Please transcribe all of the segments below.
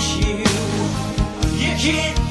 you. You can't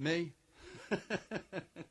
Me?